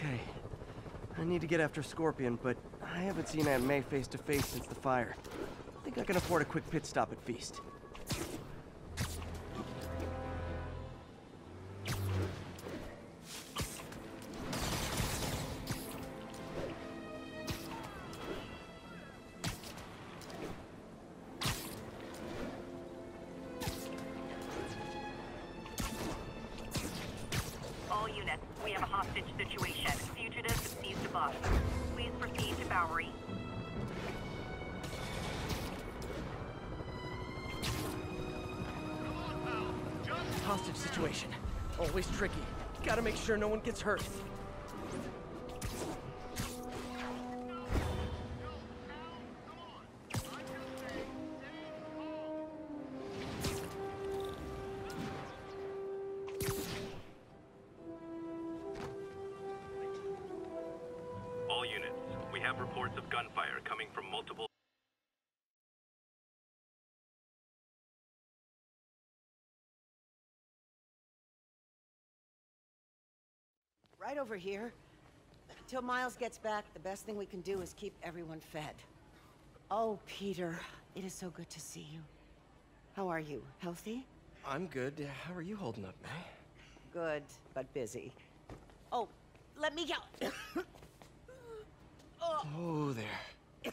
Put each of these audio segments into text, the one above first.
Okay. I need to get after Scorpion, but I haven't seen Aunt May face to face since the fire. I think I can afford a quick pit stop at Feast. Situation. Always tricky. Gotta make sure no one gets hurt. Right over here. Until Miles gets back, the best thing we can do is keep everyone fed. Oh, Peter, it is so good to see you. How are you? Healthy? I'm good. How are you holding up, May? Good, but busy. Oh, let me go. Oh, there.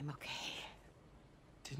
I'm okay.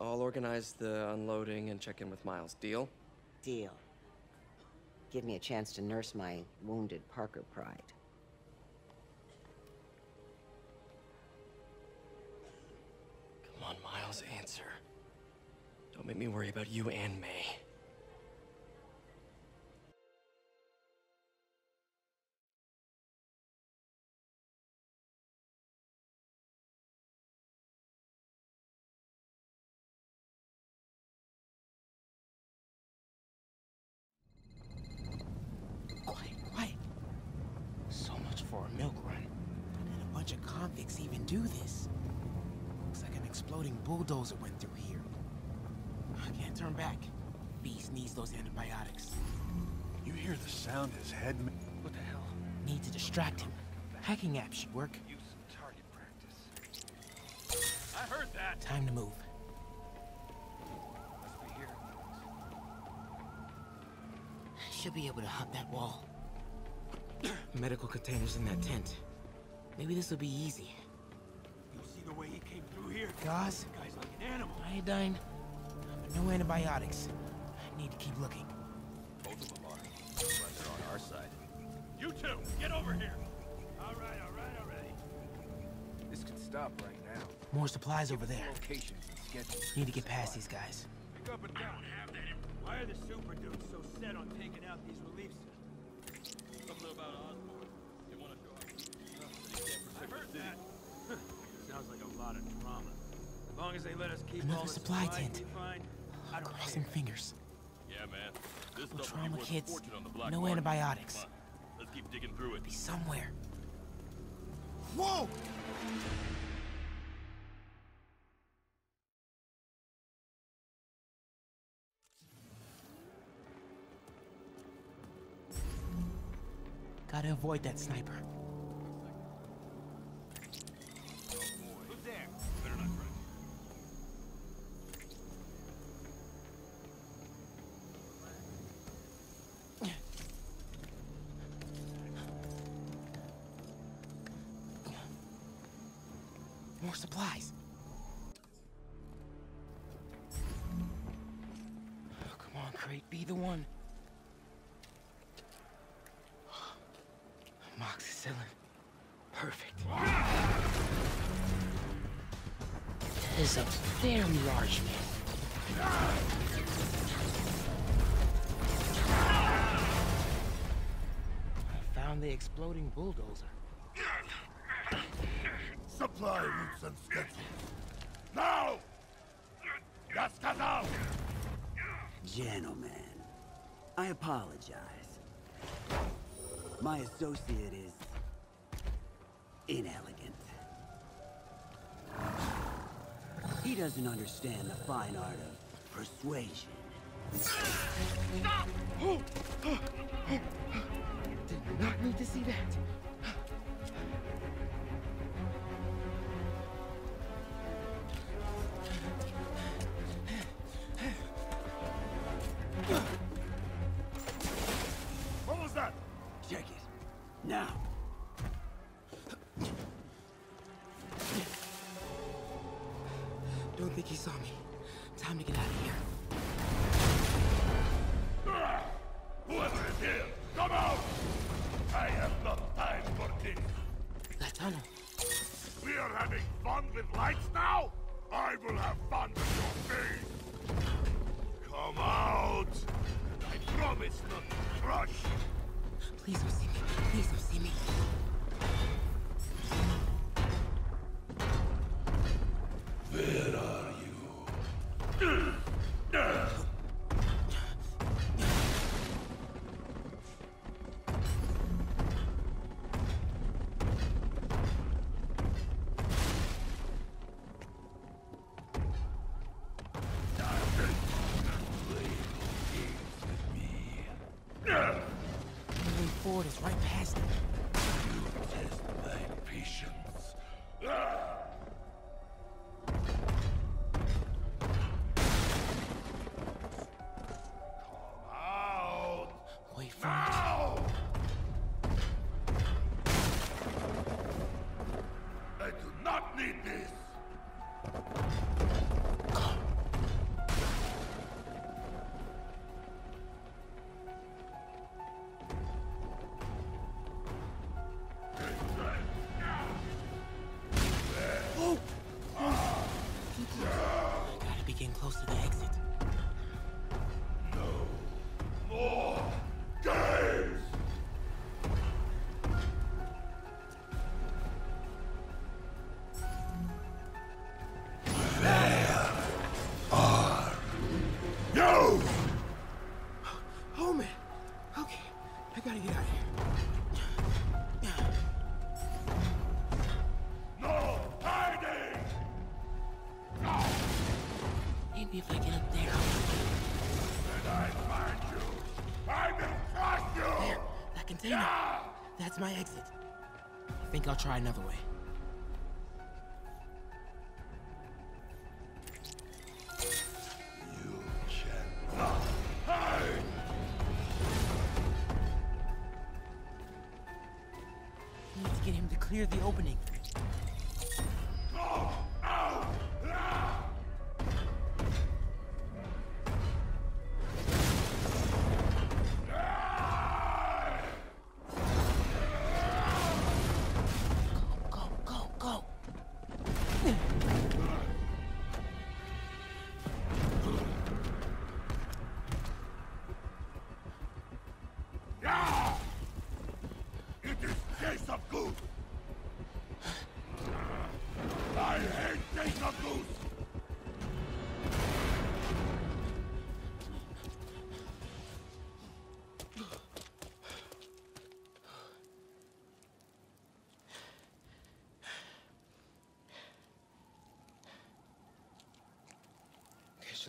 I'll organize the unloading and check in with Miles. Deal? Deal. Give me a chance to nurse my wounded Parker pride. Come on, Miles, answer. Don't make me worry about you and May. Even do this? Looks like an exploding bulldozer went through here. I can't turn back. Feast needs those antibiotics. You hear the sound his head ma- What the hell? Need to distract him. Hacking app should work. Use some target practice. I heard that! Time to move. Must be here. Should be able to hug that wall. Medical containers in that tent. Maybe this will be easy. You see the way he came through here? Gauze, guy's like an animal. iodine, but no antibiotics. I Need to keep looking. Both of them are. Unless they're on our side. You two, get over here! Alright, alright, already. This could stop right now. More supplies over there. Locations and schedules. Need to get past these guys. Pick up and down. have that. Why are the super dudes so set on taking out these relief centers? Something about Osborn. Lot of drama. As long as they let us keep Another all the supply tent. we find, I don't Crossing care. fingers. Yeah, man. This No stuff will be trauma worth a kits. fortune on the black No market. antibiotics. Let's keep digging through it. Be somewhere. Whoa! Gotta avoid that sniper. More supplies. Oh, come on, Crate, be the one. Amoxicillin. Perfect. That is a very large man. I found the exploding bulldozer. Supply routes and schedules. Now! Yaskazal! Gentlemen, I apologize. My associate is inelegant. He doesn't understand the fine art of persuasion. Stop! Did not need to see that. Please don't see me. Please don't see me. Think I'll try another way. You cannot hide! Need to get him to clear the opening.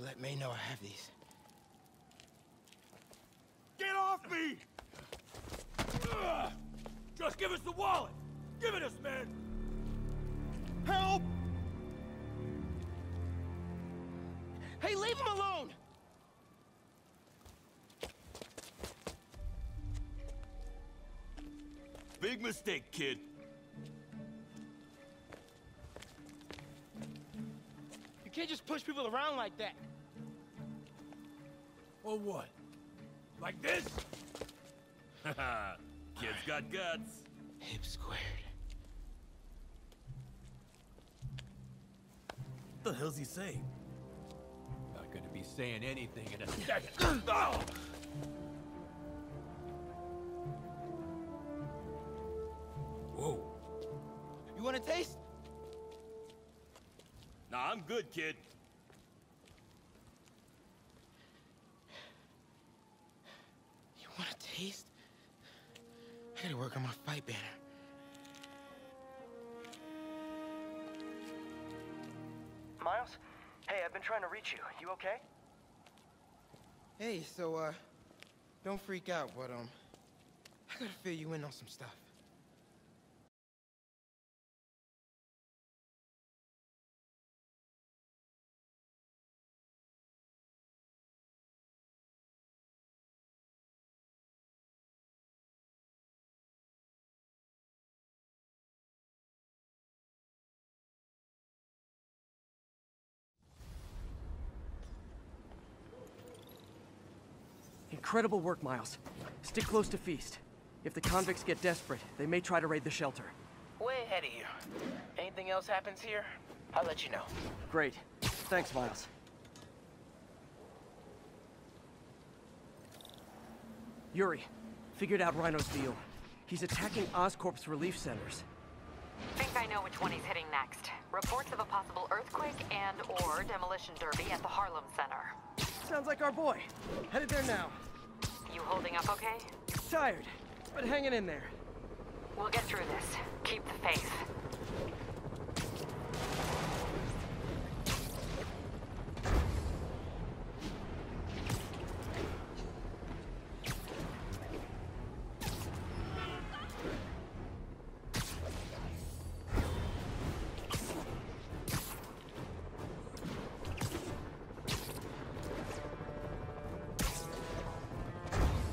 Guess let May know I have these. Get off me! Ugh! Just give us the wallet! Give it us, man! Help! Hey, leave him alone! Big mistake, kid. You can't just push people around like that. Or what? Like this? Haha, kids right. got guts. Hip squared. What the hell's he saying? Not gonna be saying anything in a second. oh! Whoa. You wanna taste? Nah, I'm good, kid. I gotta work on my fight banner. Miles? Hey, I've been trying to reach you. You okay? Hey, so, uh, don't freak out, but, um, I gotta fill you in on some stuff. Incredible work, Miles. Stick close to Feast. If the convicts get desperate, they may try to raid the shelter. Way ahead of you. Anything else happens here, I'll let you know. Great. Thanks, Miles. Yuri, figured out Rhino's deal. He's attacking Oscorp's relief centers. Think I know which one he's hitting next. Reports of a possible earthquake and or demolition derby at the Harlem Center. Sounds like our boy. Headed there now. You holding up okay? Tired, but hanging in there. We'll get through this. Keep the faith.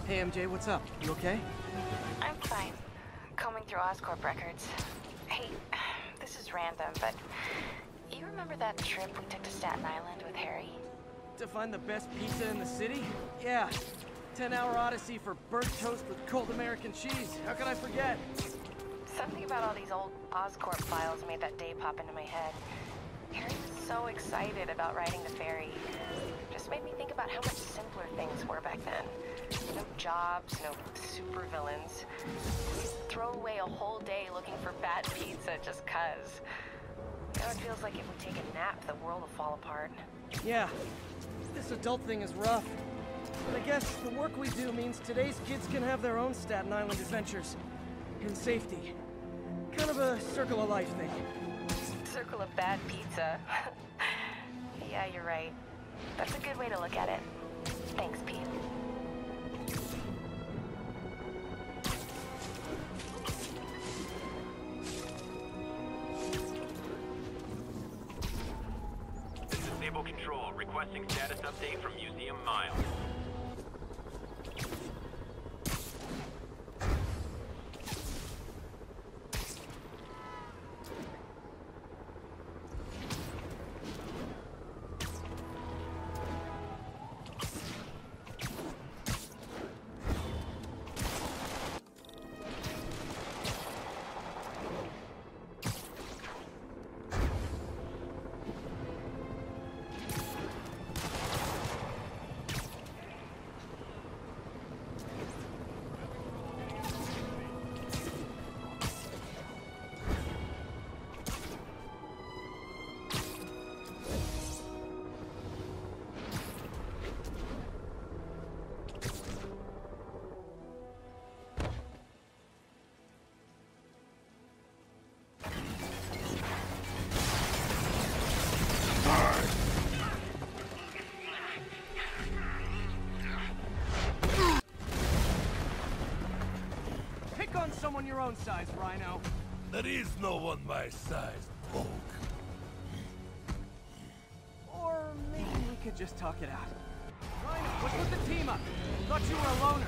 Hey, MJ, what's up? You okay? I'm fine. Combing through Oscorp records. Hey, this is random, but you remember that trip we took to Staten Island with Harry? To find the best pizza in the city? Yeah. 10 hour odyssey for burnt toast with cold American cheese. How could I forget? Something about all these old Oscorp files made that day pop into my head. Harry was so excited about riding the ferry. Just made me think about how much simpler things were back then. No jobs, no supervillains. We'd throw away a whole day looking for bad pizza just cuz. Now it feels like if we take a nap, the world will fall apart. Yeah. This adult thing is rough. But I guess the work we do means today's kids can have their own Staten Island adventures. In safety. Kind of a circle of life thing. Circle of bad pizza. yeah, you're right. That's a good way to look at it. Thanks, Pete. Requesting status update from Museum Miles. Someone your own size, Rhino. There is no one my size, Hulk. Or maybe we could just talk it out. Rhino, what's with the team up? Thought you were a loner.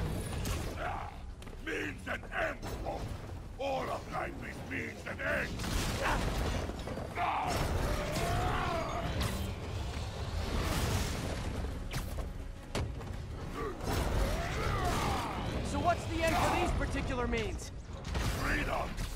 Ah, means an end, Hulk. All of life is means and ends. So what's the end for these particular means? Freedom!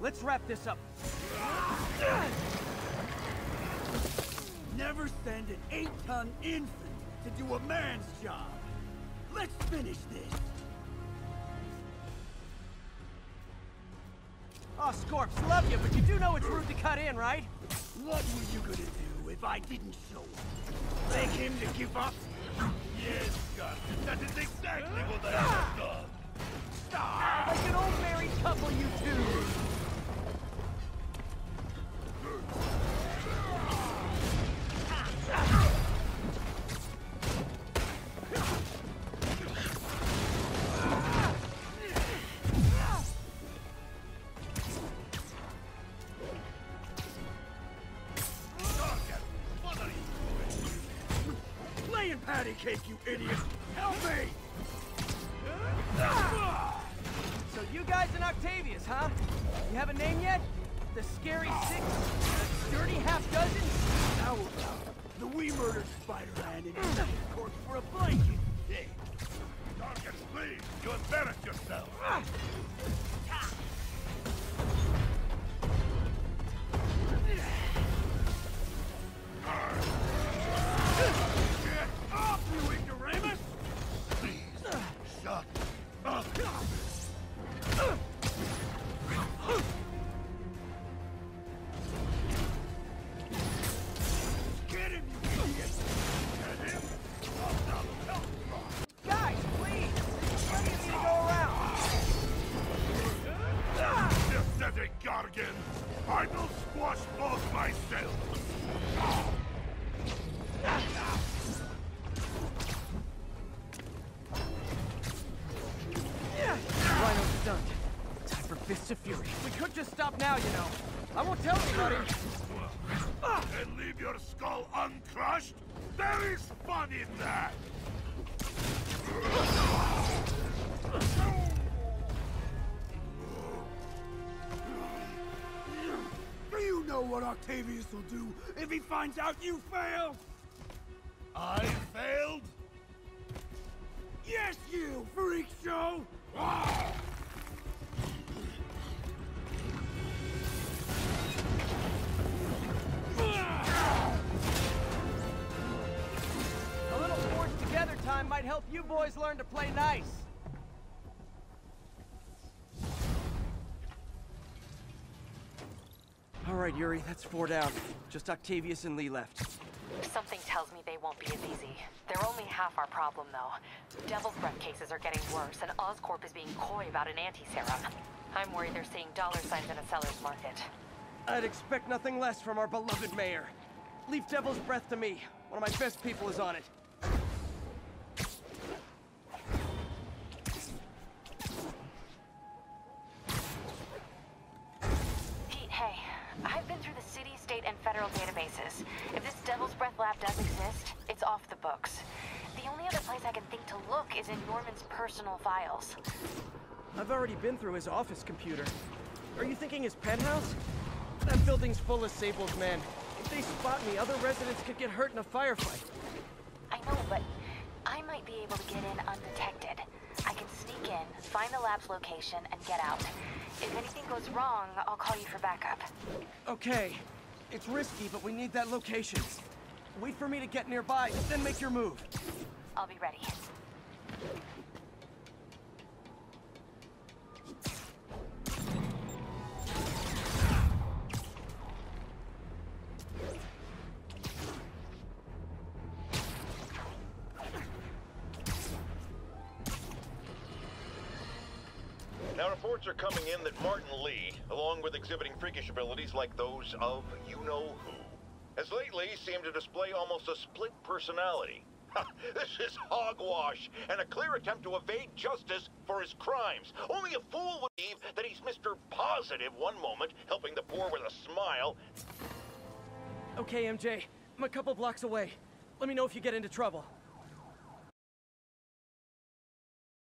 Let's wrap this up. Never send an eight-ton infant to do a man's job. Let's finish this. Oh, Scorps, love you, but you do know it's rude to cut in, right? What were you gonna do if I didn't show up? Beg him to give up? Yes, God, that is exactly what I have done. Like an old married couple, you two. Octavius, huh? You have a name yet? The Scary Six? The Dirty Half Dozen? About the we murdered Spider-Man and his corpse for a blanket? Hey, Darkins, please, you embarrass yourself. Ah! Gargan! I will squash both myself! Rhino's stunned. Time for Fists of Fury. We could just stop now, you know. I won't tell anybody. And leave your skull uncrushed? There is fun in that! What Octavius will do if he finds out you failed? I failed? Yes, you, freak show! A little forged together time might help you boys learn to play nice. All right, Yuri, that's four down. Just Octavius and Lee left. Something tells me they won't be as easy. They're only half our problem, though. Devil's Breath cases are getting worse, and Oscorp is being coy about an anti-serum. I'm worried they're seeing dollar signs in a seller's market. I'd expect nothing less from our beloved mayor. Leave Devil's Breath to me. One of my best people is on it. Personal files. I've already been through his office computer. Are you thinking his penthouse? That building's full of Sable's men. If they spot me, other residents could get hurt in a firefight. I know, but I might be able to get in undetected. I can sneak in, find the lab's location, and get out. If anything goes wrong, I'll call you for backup. Okay. It's risky, but we need that location. Wait for me to get nearby, then make your move. I'll be ready. Reports are coming in that Martin Lee, along with exhibiting freakish abilities like those of you-know-who, has lately seemed to display almost a split personality. This is hogwash and a clear attempt to evade justice for his crimes. Only a fool would believe that he's Mr. Positive one moment, helping the poor with a smile, Okay, MJ. I'm a couple blocks away. Let me know if you get into trouble.